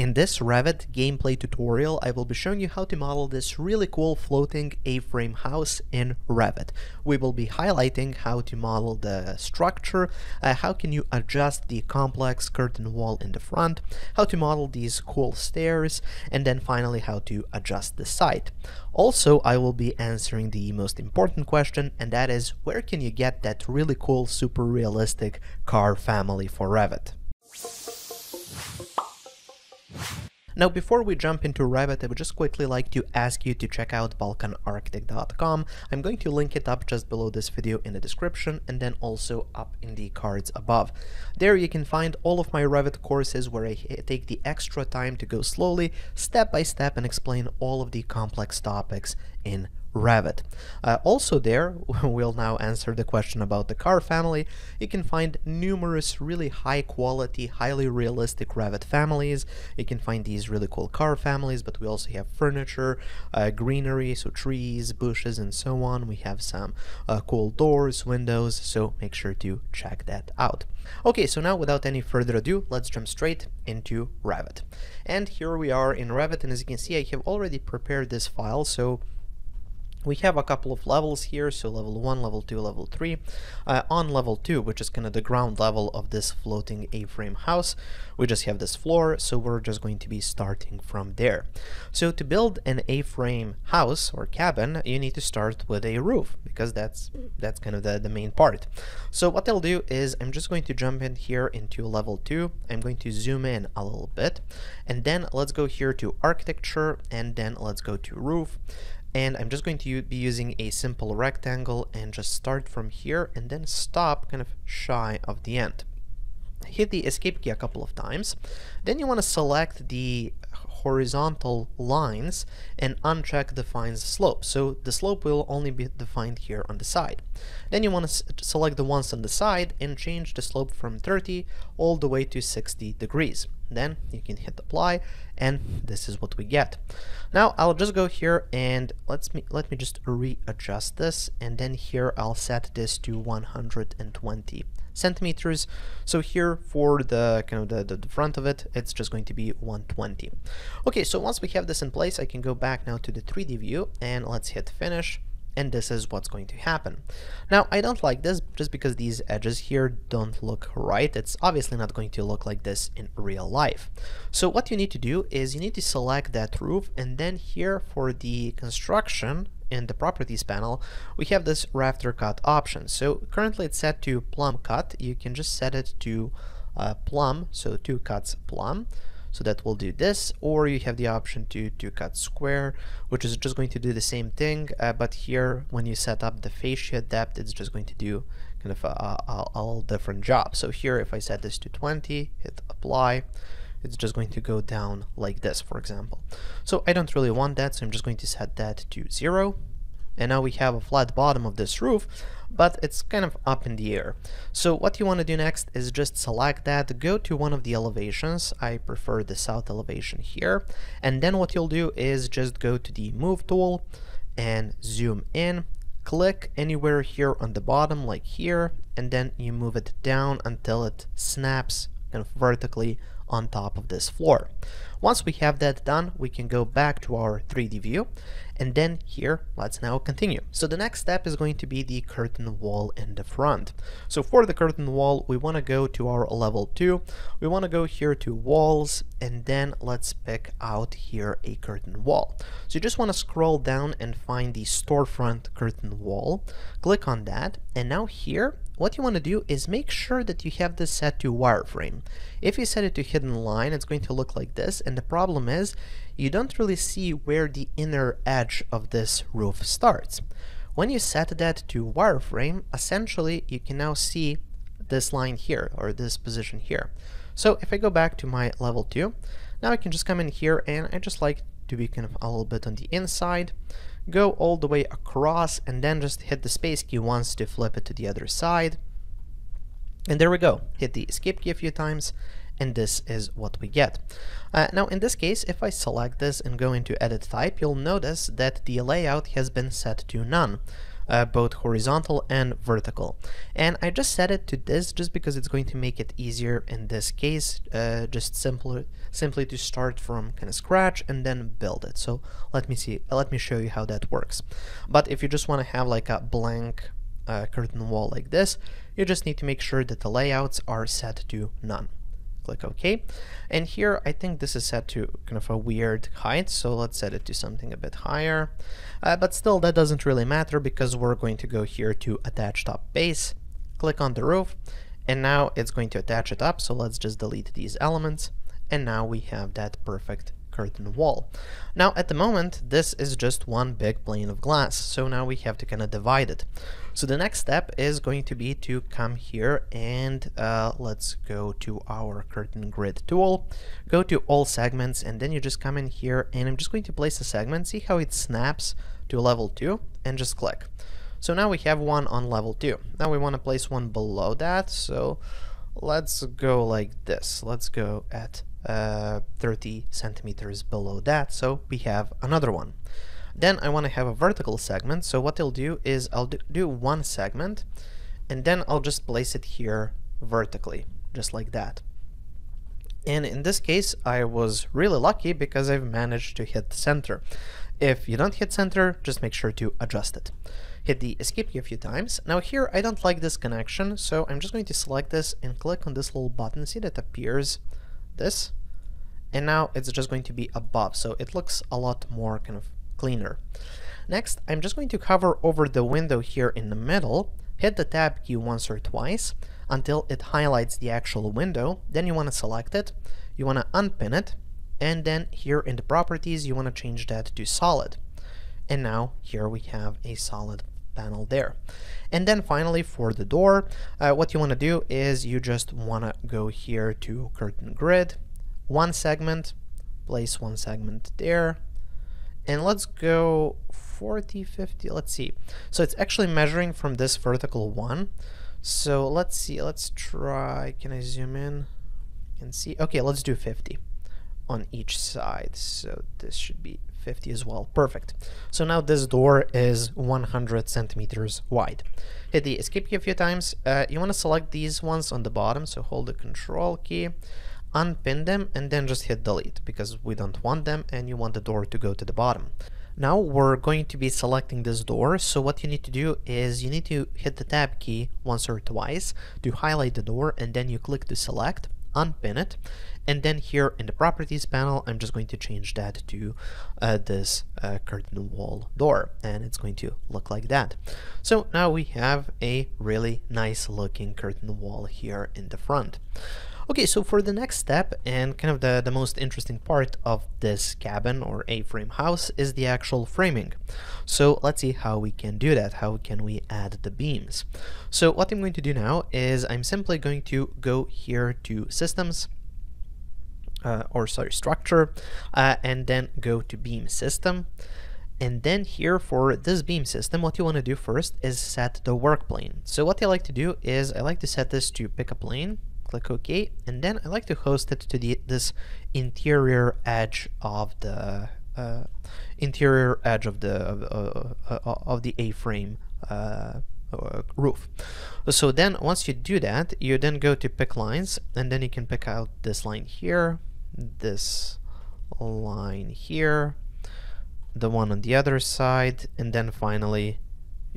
In this Revit gameplay tutorial, I will be showing you how to model this really cool floating A-frame house in Revit. We will be highlighting how to model the structure, uh, how can you adjust the complex curtain wall in the front, how to model these cool stairs, and then finally how to adjust the site. Also, I will be answering the most important question, and that is where can you get that really cool, super realistic car family for Revit? Now, before we jump into Revit, I would just quickly like to ask you to check out balkanarchitect.com. I'm going to link it up just below this video in the description and then also up in the cards above. There you can find all of my Revit courses where I take the extra time to go slowly, step by step and explain all of the complex topics in Revit. Uh, also there, we'll now answer the question about the car family. You can find numerous really high quality, highly realistic Revit families. You can find these really cool car families, but we also have furniture, uh, greenery, so trees, bushes, and so on. We have some uh, cool doors, windows, so make sure to check that out. Okay, so now without any further ado, let's jump straight into Revit. And here we are in Revit, and as you can see, I have already prepared this file, so we have a couple of levels here, so level 1, level 2, level 3. Uh, on level 2, which is kind of the ground level of this floating A-frame house, we just have this floor, so we're just going to be starting from there. So to build an A-frame house or cabin, you need to start with a roof, because that's that's kind of the, the main part. So what I'll do is I'm just going to jump in here into level 2, I'm going to zoom in a little bit, and then let's go here to architecture, and then let's go to roof, and I'm just going to be using a simple rectangle and just start from here and then stop kind of shy of the end. Hit the escape key a couple of times. Then you want to select the horizontal lines and uncheck define slope. So the slope will only be defined here on the side. Then you want to select the ones on the side and change the slope from 30 all the way to 60 degrees. Then you can hit apply and this is what we get. Now I'll just go here and let's me let me just readjust this and then here I'll set this to 120 centimeters. So here for the kind of the, the, the, front of it, it's just going to be 120. Okay, so once we have this in place, I can go back now to the 3D view and let's hit finish and this is what's going to happen. Now, I don't like this just because these edges here don't look right. It's obviously not going to look like this in real life. So what you need to do is you need to select that roof and then here for the construction in the properties panel, we have this rafter cut option. So currently it's set to plumb cut. You can just set it to uh, plumb, so two cuts plumb. So that will do this, or you have the option to, to cut square, which is just going to do the same thing, uh, but here when you set up the fascia depth, it's just going to do kind of a, a, a little different job. So here, if I set this to 20, hit apply, it's just going to go down like this, for example. So I don't really want that, so I'm just going to set that to zero, and now we have a flat bottom of this roof, but it's kind of up in the air. So what you want to do next is just select that, go to one of the elevations, I prefer the south elevation here, and then what you'll do is just go to the move tool and zoom in, click anywhere here on the bottom like here, and then you move it down until it snaps kind of vertically on top of this floor. Once we have that done, we can go back to our 3D view and then here, let's now continue. So the next step is going to be the curtain wall in the front. So for the curtain wall, we want to go to our level 2. We want to go here to walls and then let's pick out here a curtain wall. So you just want to scroll down and find the storefront curtain wall. Click on that and now here what you want to do is make sure that you have this set to wireframe. If you set it to hidden line, it's going to look like this, and the problem is you don't really see where the inner edge of this roof starts. When you set that to wireframe, essentially you can now see this line here, or this position here. So if I go back to my level 2, now I can just come in here and I just like to be kind of a little bit on the inside go all the way across and then just hit the space key once to flip it to the other side. And there we go. Hit the escape key a few times and this is what we get. Uh, now in this case, if I select this and go into edit type, you'll notice that the layout has been set to none. Uh, both horizontal and vertical. And I just set it to this just because it's going to make it easier in this case, uh, just simpler, simply to start from kind of scratch and then build it. So let me see, let me show you how that works. But if you just want to have like a blank uh, curtain wall like this, you just need to make sure that the layouts are set to none. Click OK. And here I think this is set to kind of a weird height, so let's set it to something a bit higher. Uh, but still that doesn't really matter because we're going to go here to attach top base, click on the roof, and now it's going to attach it up, so let's just delete these elements, and now we have that perfect curtain wall. Now at the moment this is just one big plane of glass so now we have to kind of divide it. So the next step is going to be to come here and uh, let's go to our curtain grid tool, go to all segments and then you just come in here and I'm just going to place a segment, see how it snaps to level 2 and just click. So now we have one on level 2. Now we want to place one below that so let's go like this. Let's go at uh, 30 centimeters below that, so we have another one. Then I want to have a vertical segment, so what I'll do is I'll do, one segment, and then I'll just place it here vertically, just like that. And in this case, I was really lucky because I've managed to hit the center. If you don't hit center, just make sure to adjust it. Hit the escape key a few times. Now here, I don't like this connection, so I'm just going to select this and click on this little button. See that appears this and now it's just going to be above. So it looks a lot more kind of cleaner. Next I'm just going to hover over the window here in the middle. Hit the tab key once or twice until it highlights the actual window. Then you want to select it you want to unpin it and then here in the properties you want to change that to solid. And now here we have a solid panel there. And then finally for the door, uh, what you want to do is you just want to go here to curtain grid, one segment, place one segment there, and let's go 40, 50, let's see. So it's actually measuring from this vertical one. So let's see, let's try, can I zoom in and see? Okay, let's do 50 on each side. So this should be 50 as well. Perfect. So now this door is 100 centimeters wide. Hit the escape key a few times. Uh, you want to select these ones on the bottom, so hold the control key, unpin them, and then just hit delete because we don't want them and you want the door to go to the bottom. Now we're going to be selecting this door, so what you need to do is you need to hit the tab key once or twice to highlight the door and then you click to select unpin it and then here in the properties panel I'm just going to change that to uh, this uh, curtain wall door and it's going to look like that. So now we have a really nice looking curtain wall here in the front Okay, so for the next step, and kind of the, the most interesting part of this cabin or A-frame house is the actual framing. So let's see how we can do that, how can we add the beams. So what I'm going to do now is I'm simply going to go here to Systems, uh, or sorry, Structure, uh, and then go to Beam System. And then here for this beam system, what you want to do first is set the work plane. So what I like to do is I like to set this to pick a plane click OK, and then I like to host it to the this interior edge of the uh, interior edge of the uh, uh, of the A-frame uh, uh, roof. So then once you do that, you then go to pick lines, and then you can pick out this line here, this line here, the one on the other side, and then finally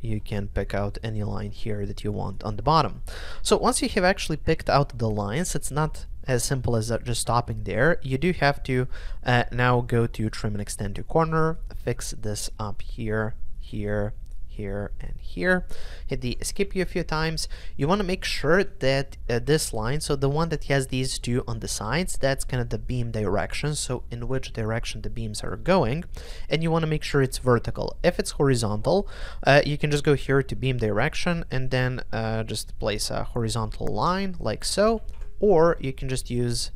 you can pick out any line here that you want on the bottom. So once you have actually picked out the lines, it's not as simple as just stopping there. You do have to uh, now go to trim and extend to corner, fix this up here, here, here and here. Hit the escape key a few times. You want to make sure that uh, this line so the one that has these two on the sides that's kind of the beam direction so in which direction the beams are going and you want to make sure it's vertical. If it's horizontal uh, you can just go here to beam direction and then uh, just place a horizontal line like so or you can just use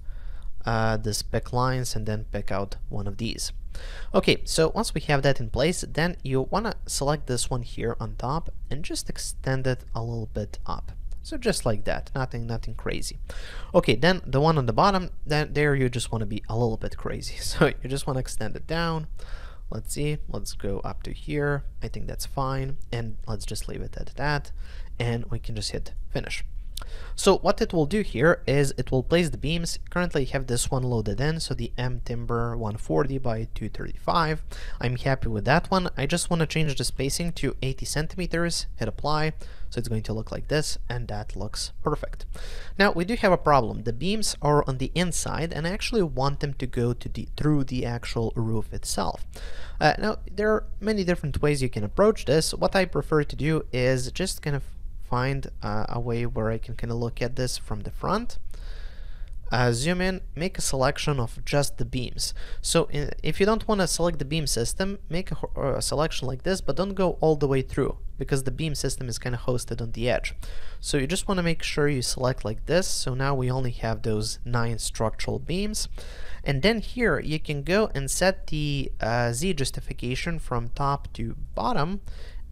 uh, this pick lines and then pick out one of these Okay, so once we have that in place, then you want to select this one here on top and just extend it a little bit up. So just like that, nothing nothing crazy. Okay, then the one on the bottom, then there you just want to be a little bit crazy. So you just want to extend it down Let's see, let's go up to here. I think that's fine. And let's just leave it at that. And we can just hit finish. So what it will do here is it will place the beams. Currently I have this one loaded in, so the M Timber 140 by 235. I'm happy with that one. I just want to change the spacing to 80 centimeters, hit apply, so it's going to look like this, and that looks perfect. Now we do have a problem. The beams are on the inside, and I actually want them to go to the through the actual roof itself. Uh, now there are many different ways you can approach this. What I prefer to do is just kind of find uh, a way where I can kind of look at this from the front. Uh, zoom in, make a selection of just the beams. So in, if you don't want to select the beam system, make a, a, selection like this, but don't go all the way through because the beam system is kind of hosted on the edge. So you just want to make sure you select like this. So now we only have those nine structural beams. And then here you can go and set the uh, Z justification from top to bottom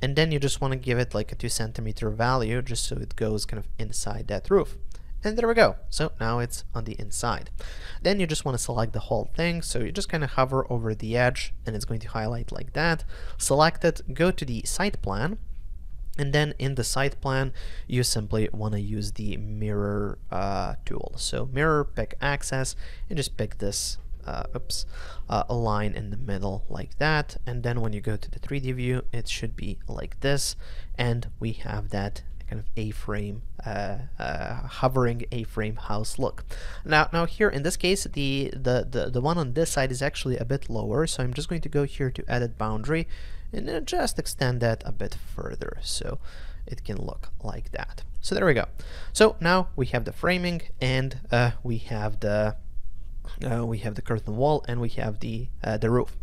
and then you just want to give it like a 2 centimeter value just so it goes kind of inside that roof. And there we go. So now it's on the inside. Then you just want to select the whole thing. So you just kind of hover over the edge and it's going to highlight like that. Select it, go to the site plan. And then in the site plan, you simply want to use the mirror uh, tool. So mirror, pick axis, and just pick this uh, oops, uh, a line in the middle like that. And then when you go to the 3D view, it should be like this. And we have that kind of A-frame, uh, uh, hovering A-frame house look. Now, now here in this case, the, the, the, the one on this side is actually a bit lower. So I'm just going to go here to edit boundary and then just extend that a bit further. So it can look like that. So there we go. So now we have the framing and uh, we have the uh, we have the curtain wall and we have the uh, the roof.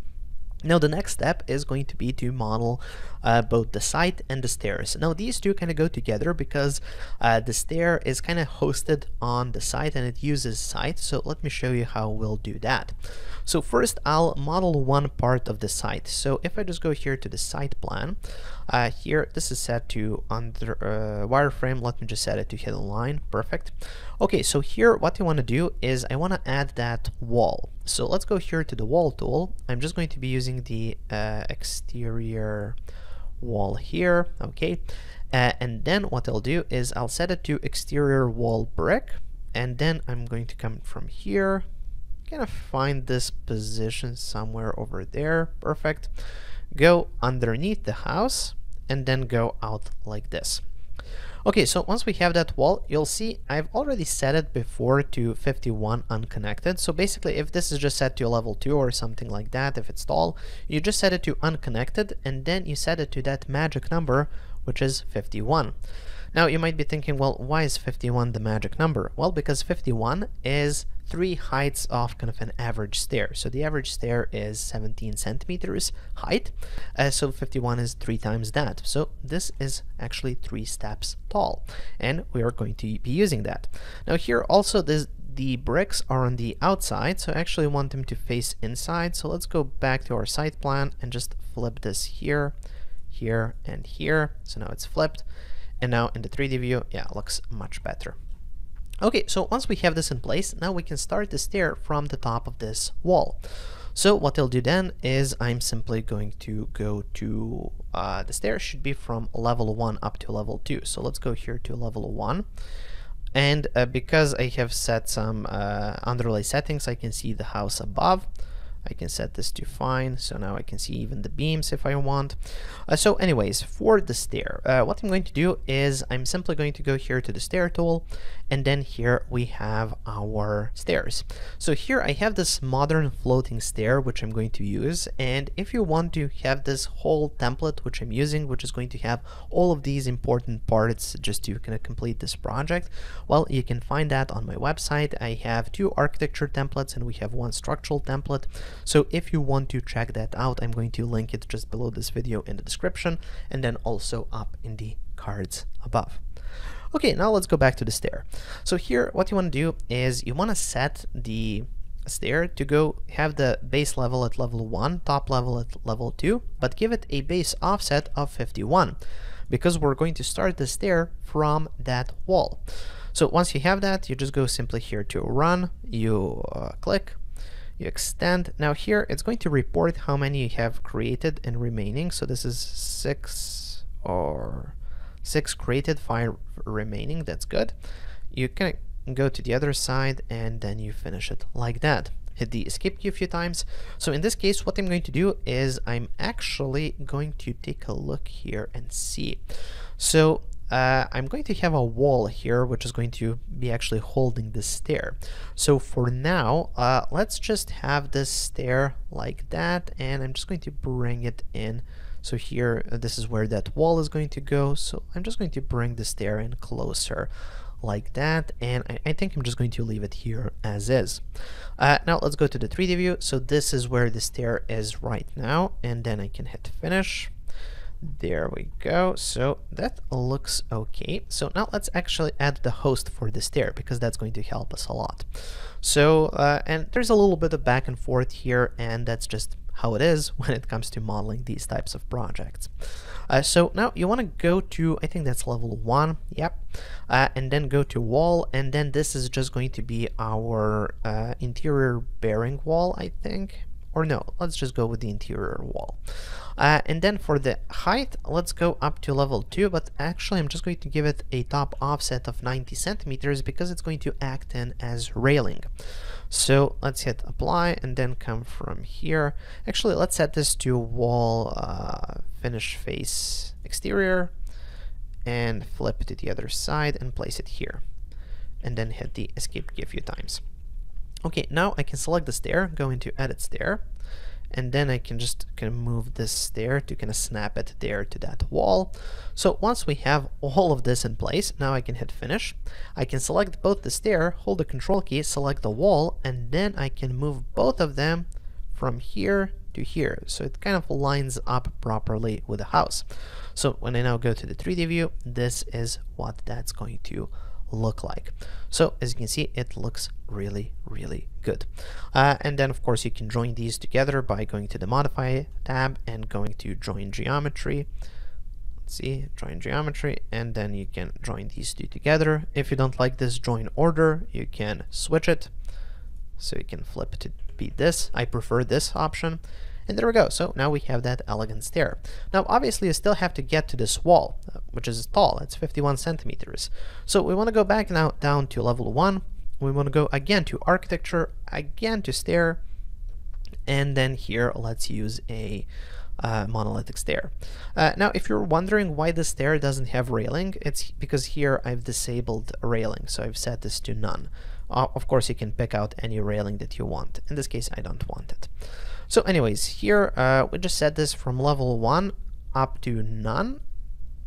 Now the next step is going to be to model uh, both the site and the stairs. Now these two kind of go together because uh, the stair is kind of hosted on the site and it uses site. So let me show you how we'll do that. So first I'll model one part of the site. So if I just go here to the site plan, uh, here this is set to under uh, wireframe. Let me just set it to hidden line. Perfect. Okay, so here what I want to do is I want to add that wall. So let's go here to the wall tool. I'm just going to be using the uh, exterior wall here. Okay, uh, and then what I'll do is I'll set it to exterior wall brick, and then I'm going to come from here gonna find this position somewhere over there. Perfect. Go underneath the house and then go out like this. Okay, so once we have that wall, you'll see I've already set it before to 51 unconnected. So basically, if this is just set to level 2 or something like that, if it's tall, you just set it to unconnected and then you set it to that magic number, which is 51. Now you might be thinking, well, why is 51 the magic number? Well, because 51 is three heights of kind of an average stair. So the average stair is 17 centimeters height, uh, so 51 is three times that. So this is actually three steps tall, and we are going to be using that. Now here also this the bricks are on the outside, so I actually want them to face inside. So let's go back to our site plan and just flip this here, here, and here. So now it's flipped. And now in the 3D view, yeah, looks much better. Okay, so once we have this in place, now we can start the stair from the top of this wall. So what I'll do then is I'm simply going to go to, uh, the stair should be from level 1 up to level 2. So let's go here to level 1. And uh, because I have set some uh, underlay settings, I can see the house above. I can set this to fine, so now I can see even the beams if I want. Uh, so anyways, for the stair, uh, what I'm going to do is I'm simply going to go here to the stair tool, and then here we have our stairs. So here I have this modern floating stair, which I'm going to use, and if you want to have this whole template, which I'm using, which is going to have all of these important parts just to kind of complete this project, well, you can find that on my website. I have two architecture templates, and we have one structural template. So if you want to check that out, I'm going to link it just below this video in the description and then also up in the cards above. Okay, now let's go back to the stair. So here, what you want to do is you want to set the stair to go have the base level at level 1, top level at level 2, but give it a base offset of 51 because we're going to start the stair from that wall. So once you have that, you just go simply here to run, you uh, click, you extend. Now here it's going to report how many you have created and remaining. So this is six or six created, five remaining. That's good. You can go to the other side and then you finish it like that hit the escape key a few times. So in this case, what I'm going to do is I'm actually going to take a look here and see. So uh, I'm going to have a wall here, which is going to be actually holding the stair. So for now, uh, let's just have this stair like that, and I'm just going to bring it in. So here, uh, this is where that wall is going to go. So I'm just going to bring the stair in closer like that and I, I, think I'm just going to leave it here as is. Uh, now let's go to the 3D view. So this is where the stair is right now and then I can hit finish. There we go. So that looks okay. So now let's actually add the host for the stair because that's going to help us a lot. So, uh, and there's a little bit of back and forth here and that's just how it is when it comes to modeling these types of projects. Uh, so now you want to go to, I think that's level 1, yep, uh, and then go to wall, and then this is just going to be our uh, interior bearing wall, I think, or no, let's just go with the interior wall. Uh, and then for the height, let's go up to level 2, but actually I'm just going to give it a top offset of 90 centimeters because it's going to act in as railing. So let's hit apply and then come from here. Actually, let's set this to wall uh, finish face exterior and flip to the other side and place it here. And then hit the escape key a few times. Okay, now I can select the stair, go into edit stair, and then I can just kind of move this stair to kind of snap it there to that wall. So once we have all of this in place, now I can hit finish. I can select both the stair, hold the control key, select the wall, and then I can move both of them from here to here. So it kind of lines up properly with the house. So when I now go to the 3D view, this is what that's going to look like. So as you can see, it looks really, really good. Uh, and then of course you can join these together by going to the modify tab and going to join geometry. Let's see, join geometry, and then you can join these two together. If you don't like this join order, you can switch it. So you can flip it to be this. I prefer this option. And there we go. So now we have that elegant stair. Now, obviously, you still have to get to this wall, uh, which is tall. It's 51 centimeters. So we want to go back now down to level 1. We want to go again to architecture, again to stair, and then here let's use a uh, monolithic stair. Uh, now, if you're wondering why the stair doesn't have railing, it's because here I've disabled railing, so I've set this to none. Uh, of course, you can pick out any railing that you want. In this case, I don't want it. So anyways, here uh, we just set this from level 1 up to none,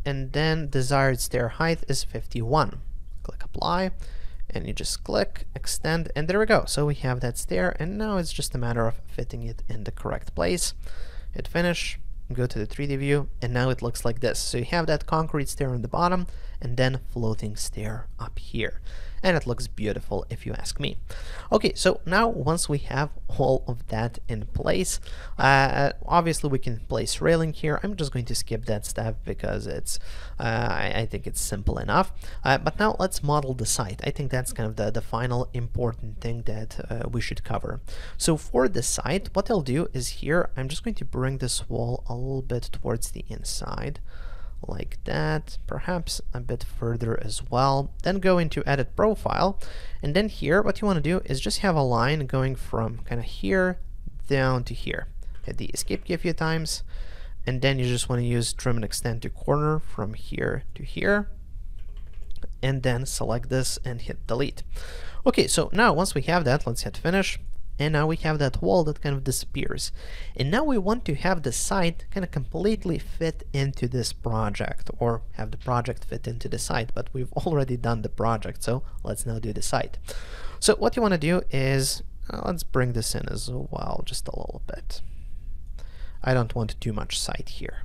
and then desired stair height is 51. Click apply, and you just click, extend, and there we go. So we have that stair, and now it's just a matter of fitting it in the correct place. Hit finish, go to the 3D view, and now it looks like this. So you have that concrete stair on the bottom, and then floating stair up here and it looks beautiful if you ask me. Okay, so now once we have all of that in place, uh, obviously we can place railing here. I'm just going to skip that step because it's, uh, I, I, think it's simple enough. Uh, but now let's model the site. I think that's kind of the, the final important thing that uh, we should cover. So for the site, what I'll do is here, I'm just going to bring this wall a little bit towards the inside like that, perhaps a bit further as well. Then go into edit profile, and then here what you want to do is just have a line going from kind of here down to here. Hit the escape key a few times, and then you just want to use trim and extend to corner from here to here, and then select this and hit delete. Okay, so now once we have that, let's hit finish, and now we have that wall that kind of disappears. And now we want to have the site kind of completely fit into this project, or have the project fit into the site, but we've already done the project, so let's now do the site. So what you want to do is, uh, let's bring this in as well, just a little bit. I don't want too much site here,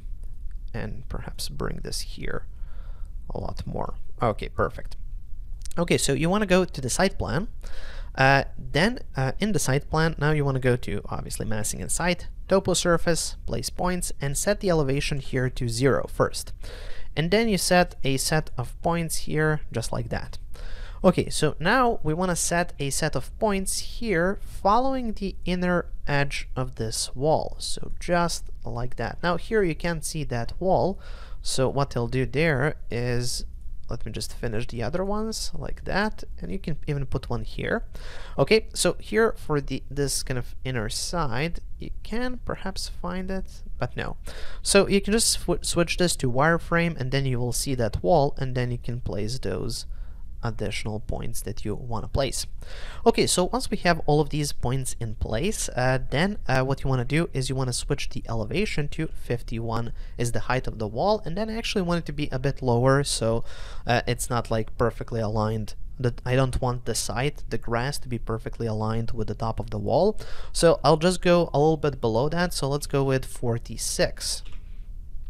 and perhaps bring this here a lot more. Okay, perfect. Okay, so you want to go to the site plan, uh, then uh, in the site plan, now you want to go to obviously massing and site, topo surface, place points, and set the elevation here to zero first. And then you set a set of points here, just like that. Okay, so now we want to set a set of points here following the inner edge of this wall. So just like that. Now here you can't see that wall. So what I'll do there is let me just finish the other ones like that. And you can even put one here. Okay so here for the this kind of inner side you can perhaps find it but no. So you can just sw switch this to wireframe and then you will see that wall and then you can place those additional points that you want to place. Okay, so once we have all of these points in place, uh, then uh, what you want to do is you want to switch the elevation to 51 is the height of the wall, and then I actually want it to be a bit lower so uh, it's not like perfectly aligned that I don't want the side, the grass to be perfectly aligned with the top of the wall. So I'll just go a little bit below that. So let's go with 46.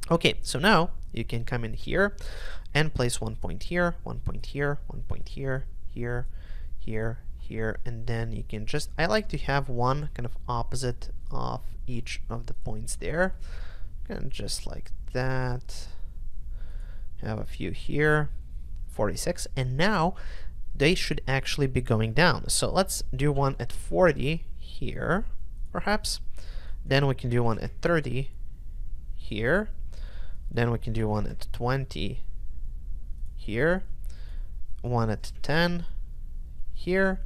Okay, so now you can come in here and place one point here, one point here, one point here, here, here, here, and then you can just, I like to have one kind of opposite of each of the points there, and just like that, have a few here, 46, and now they should actually be going down. So let's do one at 40 here, perhaps, then we can do one at 30 here, then we can do one at 20 here, one at 10 here,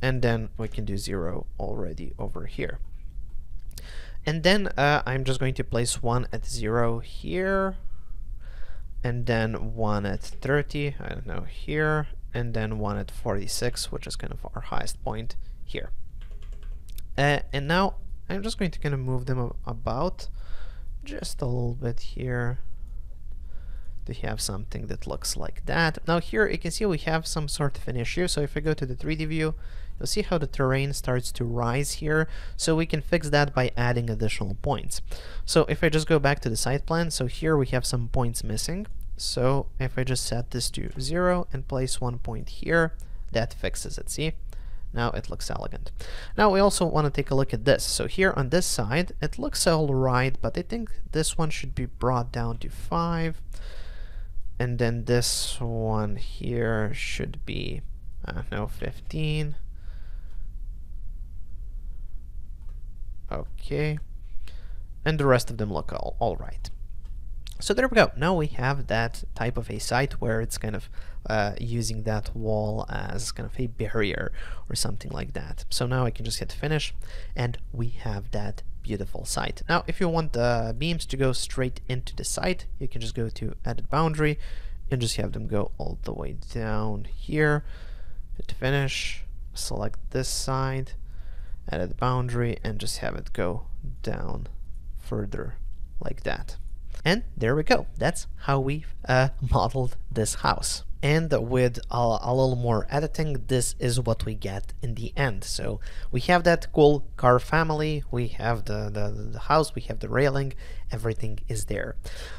and then we can do 0 already over here. And then uh, I'm just going to place one at 0 here, and then one at 30, I don't know, here, and then one at 46, which is kind of our highest point here. Uh, and now I'm just going to kind of move them about just a little bit here to have something that looks like that. Now here you can see we have some sort of an issue. So if I go to the 3D view, you'll see how the terrain starts to rise here. So we can fix that by adding additional points. So if I just go back to the site plan, so here we have some points missing. So if I just set this to zero and place one point here, that fixes it, see? Now it looks elegant. Now we also want to take a look at this. So here on this side, it looks alright, but I think this one should be brought down to 5 and then this one here should be uh, no 15 okay. And the rest of them look all, all right. So there we go. Now we have that type of a site where it's kind of uh, using that wall as kind of a barrier or something like that. So now I can just hit finish and we have that beautiful site. Now, if you want the beams to go straight into the site, you can just go to edit boundary and just have them go all the way down here. Hit finish, select this side, edit boundary, and just have it go down further like that. And there we go. That's how we uh, modeled this house. And with a, a, little more editing this is what we get in the end. So we have that cool car family we have the, the, the house we have the railing everything is there.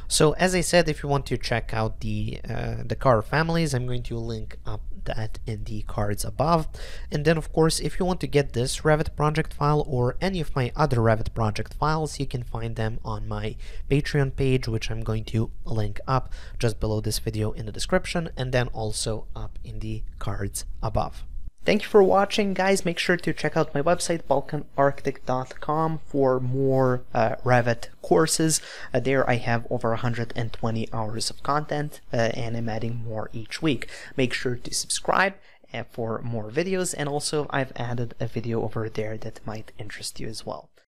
So as I said if you want to check out the uh, the car families I'm going to link up that in the cards above. And then of course, if you want to get this Revit project file or any of my other Revit project files, you can find them on my Patreon page, which I'm going to link up just below this video in the description and then also up in the cards above. Thank you for watching, guys. Make sure to check out my website, balkanarchitect.com, for more uh, Revit courses. Uh, there I have over 120 hours of content, uh, and I'm adding more each week. Make sure to subscribe uh, for more videos, and also I've added a video over there that might interest you as well.